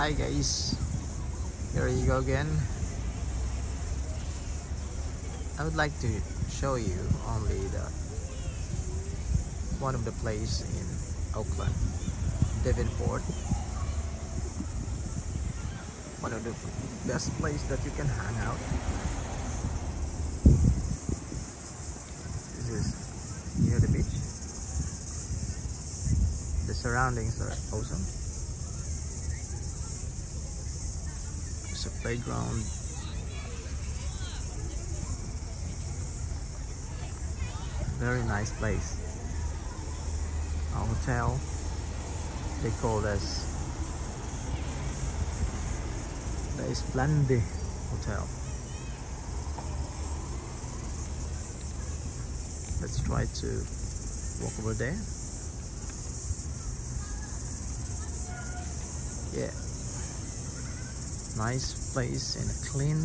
Hi guys, here you go again. I would like to show you only the one of the place in Auckland Devonport. One of the best place that you can hang out. This is near the beach. The surroundings are awesome. It's a playground. Very nice place. A hotel. They call this the Esplanade Hotel. Let's try to walk over there. Yeah nice place in a clean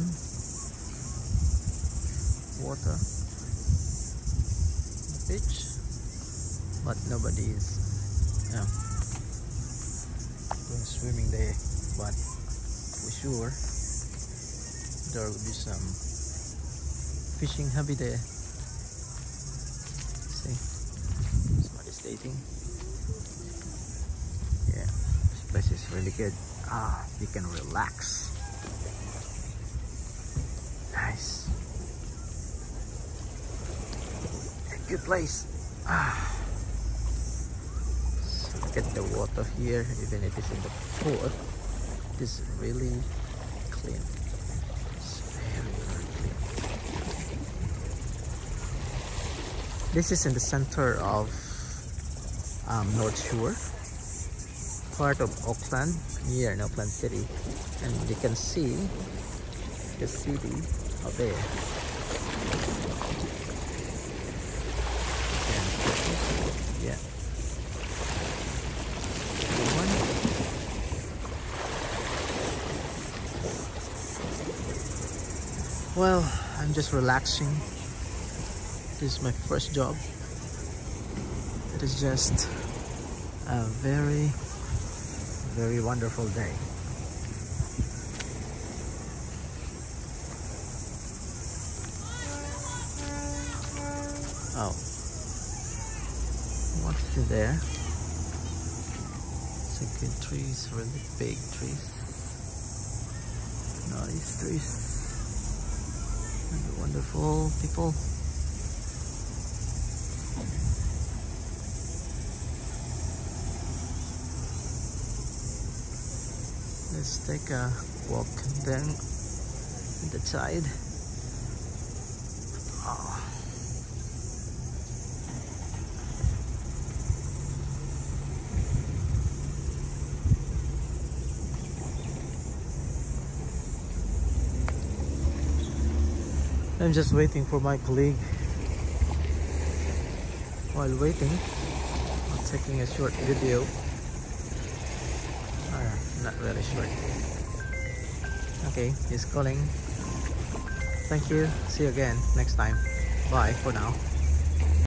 water. Beach. But nobody is know, doing swimming there. But for sure there will be some fishing hobby there. See somebody's dating. yeah place is really good. Ah you can relax. Nice. A good place. Ah. So look at the water here even if it's in the port it is really clean. Very clean. This is in the center of um, North Shore part of Auckland, near in Auckland City. And you can see the city out there. Yeah. Well, I'm just relaxing. This is my first job. It is just a very very wonderful day. Oh. What's in there? Good trees, really big trees. Nice trees. And wonderful people. Let's take a walk down the tide. Oh. I'm just waiting for my colleague. While waiting I'm taking a short video not really sure. Okay he's calling. Thank you. See you again next time. Bye for now